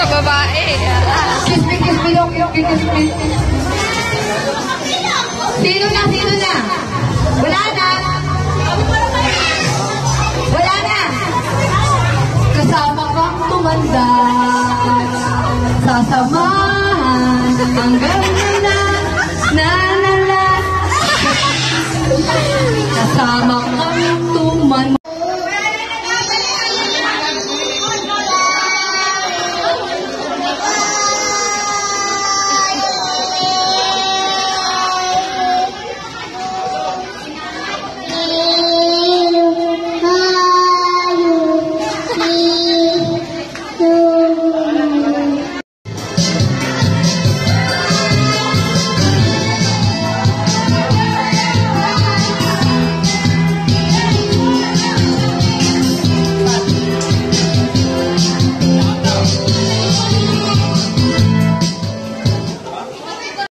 sa babae. Kiss me, kiss me, yok, yok, kiss me. Sino na, sino na? Wala na. Wala na. Kasama kang tumanda. Sasamahan ang ganda na. Na, na,